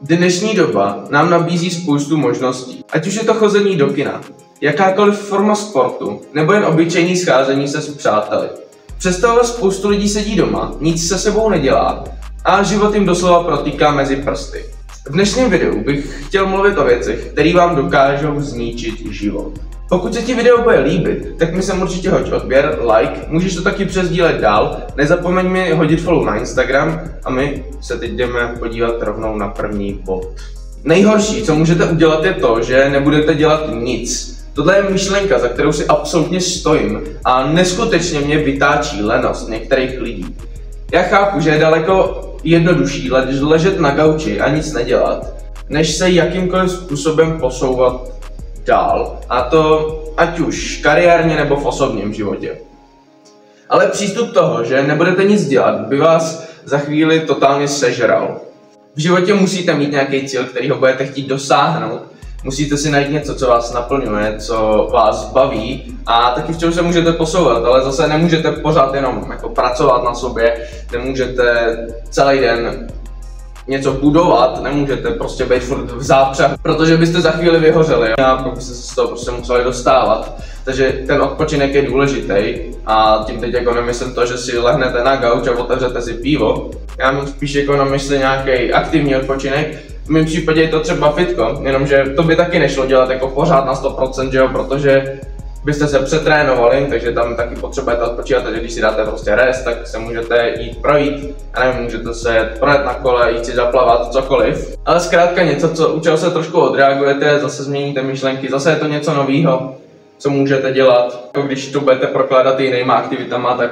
Dnešní doba nám nabízí spoustu možností, ať už je to chození do kina, jakákoliv forma sportu, nebo jen obyčejný scházení se s přáteli. Přesto ale spoustu lidí sedí doma, nic se sebou nedělá a život jim doslova protýká mezi prsty. V dnešním videu bych chtěl mluvit o věcech, které vám dokážou zničit život. Pokud se ti video bude líbit, tak mi sem určitě hoď odběr, like, můžeš to taky přesdílet dál, nezapomeň mi hodit follow na Instagram a my se teď jdeme podívat rovnou na první bod. Nejhorší, co můžete udělat, je to, že nebudete dělat nic. Tohle je myšlenka, za kterou si absolutně stojím a neskutečně mě vytáčí lenost některých lidí. Já chápu, že je daleko jednodušší ležet na gauči a nic nedělat, než se jakýmkoliv způsobem posouvat dál. A to ať už kariérně nebo v osobním životě. Ale přístup toho, že nebudete nic dělat, by vás za chvíli totálně sežral. V životě musíte mít nějaký cíl, který ho budete chtít dosáhnout. Musíte si najít něco, co vás naplňuje, co vás baví a taky v čem se můžete posouvat, ale zase nemůžete pořád jenom jako pracovat na sobě, nemůžete celý den něco budovat, nemůžete prostě být furt v zápřeh, protože byste za chvíli vyhořeli a byste se z toho prostě museli dostávat. Takže ten odpočinek je důležitý a tím teď jako nemyslím to, že si lehnete na gauč a otevřete si pivo. Já mám spíš jako na mysli nějaký aktivní odpočinek, v mém případě je to třeba fitko, jenomže to by taky nešlo dělat jako pořád na 100%, že jo, protože byste se přetrénovali, takže tam taky potřebujete odpočívat, takže když si dáte prostě rest, tak se můžete jít projít, a nevím, můžete se projet na kole, jít si zaplavat, cokoliv. Ale zkrátka něco, co, u čeho se trošku odreagujete, zase změníte myšlenky, zase je to něco nového, co můžete dělat. Jako když to budete prokládat jinýma aktivitama, tak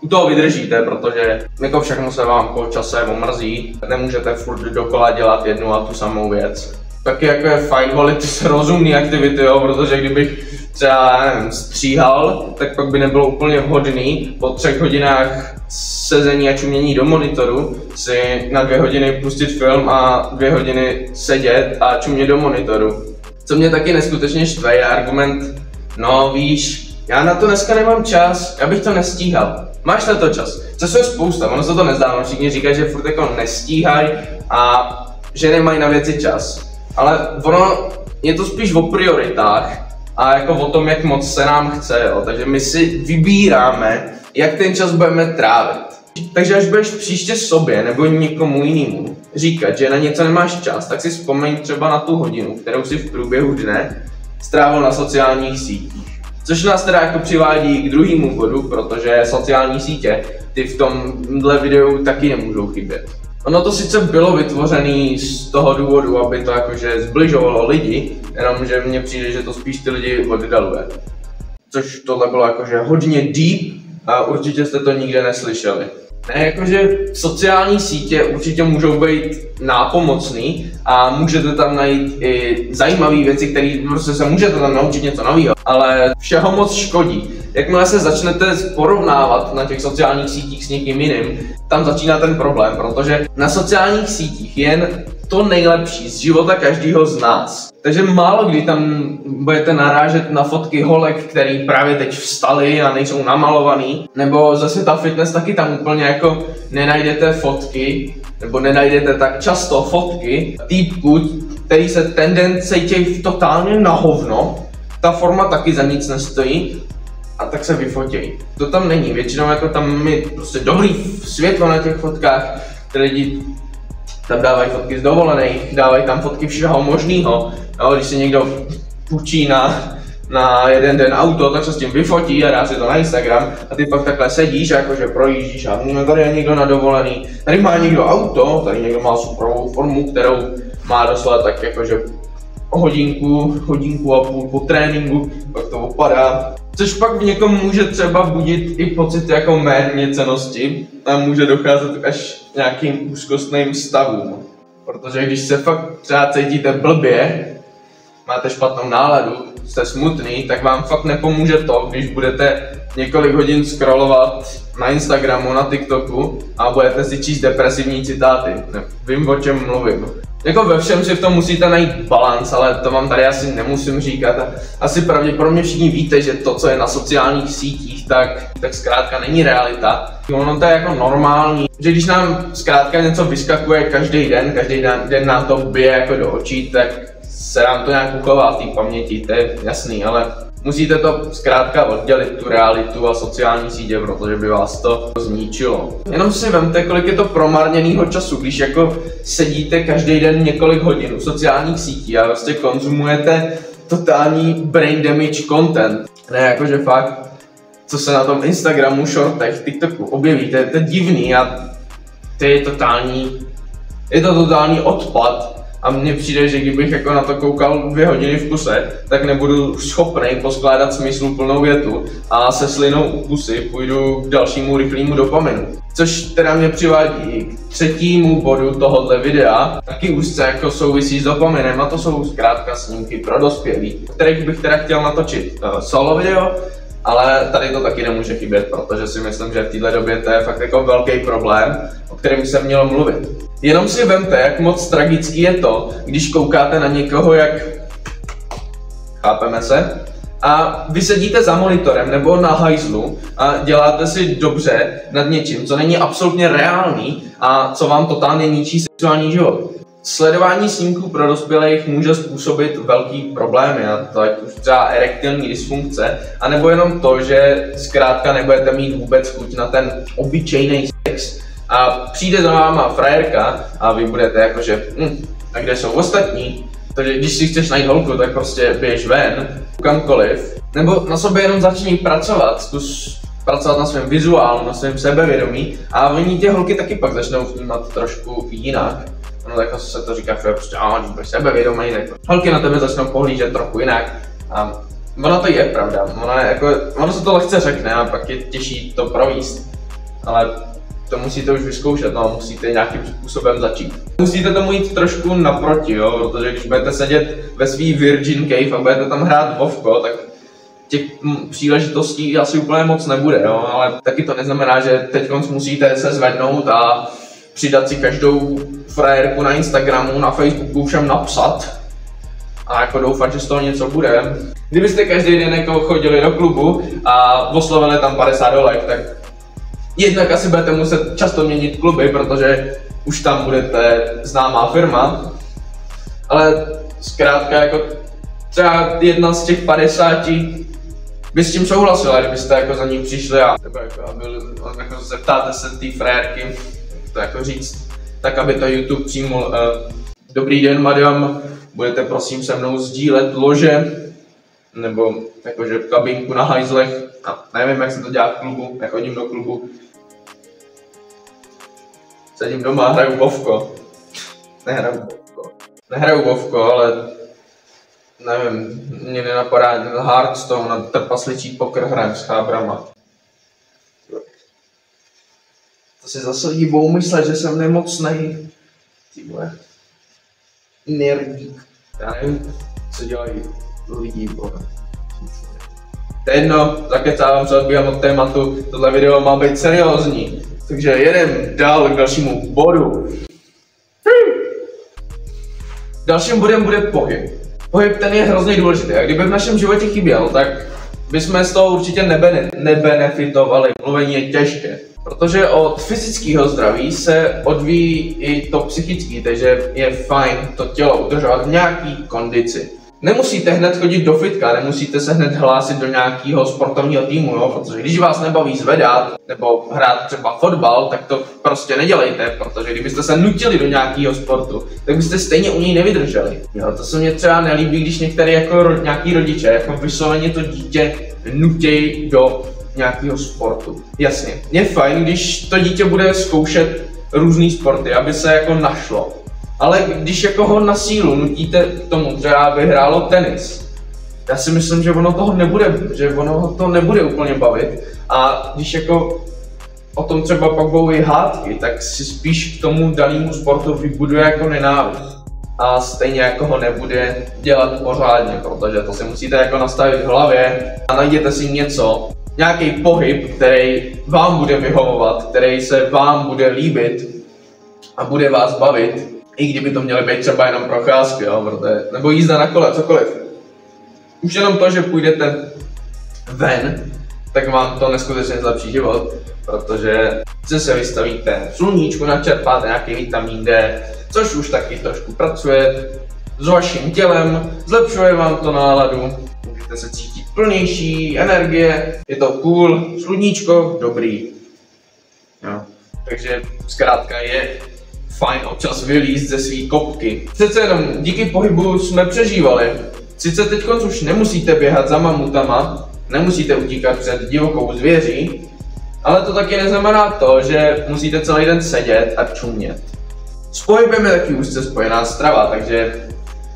u toho vydržíte, protože jako všechno se vám po čase omrzí, nemůžete furt dokola dělat jednu a tu samou věc. Taky jako je fajn volit rozumné aktivity, jo, protože kdybych třeba nevím, stříhal, tak pak by nebylo úplně vhodný po třech hodinách sezení a čumění do monitoru si na dvě hodiny pustit film a dvě hodiny sedět a čumět do monitoru. Co mě taky neskutečně štve je argument, no víš, já na to dneska nemám čas, já bych to nestíhal. Máš na to čas. Času je spousta, ono se to nezdá, ono všichni říkají, že furt jako nestíhají a že nemají na věci čas. Ale ono je to spíš o prioritách a jako o tom, jak moc se nám chce, jo. Takže my si vybíráme, jak ten čas budeme trávit. Takže až budeš příště sobě nebo někomu jinému říkat, že na něco nemáš čas, tak si vzpomeň třeba na tu hodinu, kterou si v průběhu dne strávil na sociálních sítích. Což nás teda jako přivádí k druhému bodu, protože sociální sítě ty v tomhle videu taky nemůžou chybět. Ono to sice bylo vytvořené z toho důvodu, aby to jakože zbližovalo lidi, jenomže mně přijde, že to spíš ty lidi oddaluje. Což tohle bylo jakože hodně deep a určitě jste to nikde neslyšeli. Ne, jakože sociální sítě určitě můžou být nápomocný a můžete tam najít i zajímavé věci, které prostě se můžete tam naučit něco nového, ale všeho moc škodí. Jakmile se začnete porovnávat na těch sociálních sítích s někým jiným, tam začíná ten problém, protože na sociálních sítích jen to nejlepší z života každého z nás. Takže málo kdy tam budete narážet na fotky holek, který právě teď vstali a nejsou namalovaný, nebo zase ta fitness taky tam úplně jako nenajdete fotky, nebo nenajdete tak často fotky týpků, který se tendence cítí totálně na hovno, ta forma taky za nic nestojí a tak se vyfotějí. To tam není, většinou jako tam je prostě dobrý světlo na těch fotkách, ty lidi tam dávají fotky z dovolených, dávají tam fotky všeho možného. No, když si někdo půjčí na, na jeden den auto, tak se s tím vyfotí a dá si to na Instagram a ty pak takhle sedíš jakože projíždíš a no, tady je někdo na dovolený, tady má někdo auto, tady někdo má superovou formu, kterou má doslova tak jakože hodinku, hodinku a půl po tréninku, pak to opadá. Což pak v někom může třeba budit i pocit jako méně a může docházet až nějakým úzkostným stavům. Protože když se fakt třeba cítíte blbě, máte špatnou náladu, jste smutný, tak vám fakt nepomůže to, když budete několik hodin scrollovat na Instagramu, na TikToku a budete si číst depresivní citáty. Ne, vím, o čem mluvím. Jako ve všem si v tom musíte najít balans, ale to vám tady asi nemusím říkat. Asi pravděpodobně všichni víte, že to, co je na sociálních sítích, tak, tak zkrátka není realita. Ono to je jako normální, že když nám zkrátka něco vyskakuje každý den, každý den, den nám to bije jako do očí, tak se nám to nějak uchová v té paměti, to je jasný, ale musíte to zkrátka oddělit, tu realitu a sociální sítě, protože by vás to zničilo. Jenom si vemte, kolik je to promarněného času, když jako sedíte každý den několik hodin u sociálních sítí a vlastně konzumujete totální brain damage content. Ne, jakože fakt, co se na tom Instagramu, shortech, TikToku objeví, to je, to je divný a to je totální, je to totální odpad a mně přijde, že kdybych jako na to koukal dvě hodiny v kuse, tak nebudu schopný poskládat smyslu plnou větu a se slinou u pusy půjdu k dalšímu rychlému dopaminu. Což teda mě přivádí k třetímu bodu tohohle videa, taky úzce jako souvisí s dopaminem a to jsou zkrátka snímky pro dospělí, kterých bych teda chtěl natočit uh, solo video, ale tady to taky nemůže chybět, protože si myslím, že v této době to je fakt jako velký problém, o kterém se mělo mluvit. Jenom si vemte, jak moc tragický je to, když koukáte na někoho, jak... Chápeme se? A vy sedíte za monitorem nebo na hajzlu a děláte si dobře nad něčím, co není absolutně reálný a co vám totálně ničí sexuální život. Sledování snímků pro dospělých může způsobit velký problémy, a to ať už třeba erektilní dysfunkce, anebo jenom to, že zkrátka nebudete mít vůbec chuť na ten obyčejný sex a přijde za váma frajerka a vy budete jakože, hm, a kde jsou ostatní? Takže když si chceš najít holku, tak prostě běž ven, kamkoliv, nebo na sobě jenom začni pracovat, zkus pracovat na svém vizuálu, na svém sebevědomí a oni tě holky taky pak začnou vnímat trošku jinak no jako se to říká, že prostě a budeš sebevědomý, tak holky na tebe začnou pohlížet trochu jinak. A ono to je pravda, ono, je jako, ono se to lehce řekne a pak je těžší to províst. Ale to musíte už vyzkoušet, no, musíte nějakým způsobem začít. Musíte tomu jít trošku naproti, jo, protože když budete sedět ve svý Virgin Cave a budete tam hrát Vovko, tak těch příležitostí asi úplně moc nebude, jo, ale taky to neznamená, že teď musíte se zvednout a přidat si každou frajerku na Instagramu, na Facebooku všem napsat a jako doufat, že z toho něco bude. Kdybyste každý den jako chodili do klubu a oslovili tam 50 dolek, tak jednak asi budete muset často měnit kluby, protože už tam budete známá firma, ale zkrátka jako třeba jedna z těch 50 by s tím souhlasila, kdybyste jako za ní přišli a nebo jako, a byl, jako zeptáte se té frérky, to jako říct, tak aby to YouTube přijmul. Uh, Dobrý den, madam, budete prosím se mnou sdílet lože, nebo jakože kabinku na hajzlech, a nevím, jak se to dělá v klubu, jak chodím do klubu. Sedím doma a hraju Vovko. Nehraju Vovko. Nehraju Vovko, ale nevím, mě nenapadá Hearthstone a trpasličí pokr hrajem s chábrama. To si zase lidi budou myslet, že jsem nemocnej. Ty vole. Nerdík. Já nevím, co dělají lidi, vole. Jedno, zakecávám se, odbíhám od tématu, tohle video má být seriózní. Takže jedem dál k dalšímu bodu. Dalším bodem bude pohyb. Pohyb ten je hrozně důležitý a kdyby v našem životě chyběl, tak bychom z toho určitě nebene, nebenefitovali. Mluvení je těžké. Protože od fyzického zdraví se odvíjí i to psychické, takže je fajn to tělo udržovat v nějaký kondici. Nemusíte hned chodit do fitka, nemusíte se hned hlásit do nějakého sportovního týmu, jo? protože když vás nebaví zvedat nebo hrát třeba fotbal, tak to prostě nedělejte, protože kdybyste se nutili do nějakého sportu, tak byste stejně u něj nevydrželi. Jo? To se mě třeba nelíbí, když některý jako ro, nějaký rodiče jako vysloveně to dítě nutějí do nějakého sportu. Jasně, je fajn, když to dítě bude zkoušet různé sporty, aby se jako našlo. Ale když jako ho na sílu nutíte k tomu, třeba aby hrálo tenis, já si myslím, že ono toho nebude, že ono to nebude úplně bavit. A když jako o tom třeba pak budou i hádky, tak si spíš k tomu danému sportu vybuduje jako nenávist. a stejně jako ho nebude dělat pořádně, protože to si musíte jako nastavit v hlavě a najděte si něco, nějaký pohyb, který vám bude vyhovovat, který se vám bude líbit a bude vás bavit, i kdyby to měly být třeba jenom procházky, jo, protože, nebo jízda na kole, cokoliv. Už jenom to, že půjdete ven, tak vám to neskutečně zlepší život, protože se se vystavíte sluníčku, načerpáte nějaký vitamin D, což už taky trošku pracuje s vaším tělem, zlepšuje vám to náladu, můžete se cítit plnější, energie, je to cool, sluníčko, dobrý. Jo. Takže zkrátka je fajn občas vylízt ze své kopky. Přece jenom díky pohybu jsme přežívali. Sice teď už nemusíte běhat za mamutama, nemusíte utíkat před divokou zvěří, ale to taky neznamená to, že musíte celý den sedět a čumět. S pohybem je taky úzce spojená strava, takže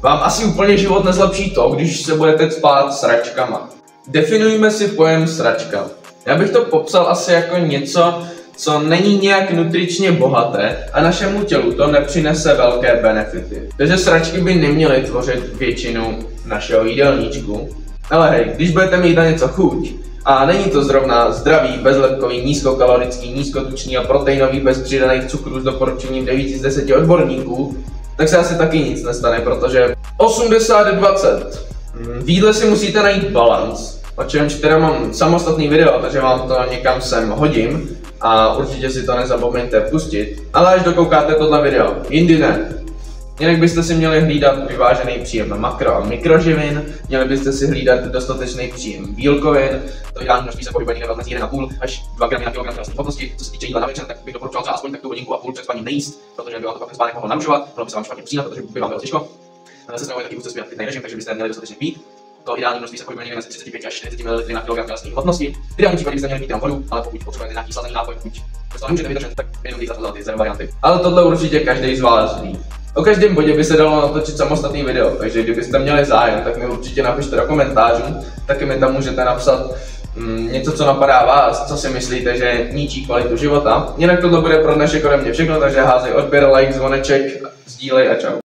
vám asi úplně život nezlepší to, když se budete spát sračkama. Definujme si pojem sračka. Já bych to popsal asi jako něco, co není nějak nutričně bohaté a našemu tělu to nepřinese velké benefity. Takže sračky by neměly tvořit většinu našeho jídelníčku. Ale hej, když budete mít na něco chuť, a není to zrovna zdravý, bezlepkový, nízkokalorický, nízkotučný a proteinový bez přidaných cukrů s doporučením 9 z 10 odborníků, tak se asi taky nic nestane, protože 80-20. V jídle si musíte najít balans, o čemž teda mám samostatný video, takže vám to někam sem hodím a určitě si to nezapomeňte pustit. Ale až dokoukáte tohle video, jindy ne. Jinak byste si měli hlídat vyvážený příjem makro a mikroživin, měli byste si hlídat dostatečný příjem bílkovin, to ideální množství se pohybuje někde mezi 1,5 až 2 gramy na kilogram tělesné hmotnosti. Co se týče jídla na večer, tak bych doporučoval třeba aspoň takovou hodinku a půl před spaním nejíst, protože by vám to pak spánek mohlo narušovat, mohlo by se vám špatně usínat, protože by vám bylo těžko. Se je taky úzce spět režim, takže byste měli dostatečně pít. To ideální množství se pohybuje mezi 35 až 40 ml na kilogram tělesné hmotnosti. V ideálním případě byste měli pít jenom vodu, ale pokud potřebujete nějaký slazený nápoj, pokud to nemůžete vydržet, tak jednoduchý za to ty zero varianty. Ale tohle určitě každý z vás ví. O každém bodě by se dalo natočit samostatný video, takže kdybyste měli zájem, tak mi určitě napište do komentářů, taky mi tam můžete napsat mm, něco, co napadá vás, co si myslíte, že ničí kvalitu života. Jinak tohle bude pro dnešek ode mě všechno, takže házej odběr, like, zvoneček, sdílej a čau.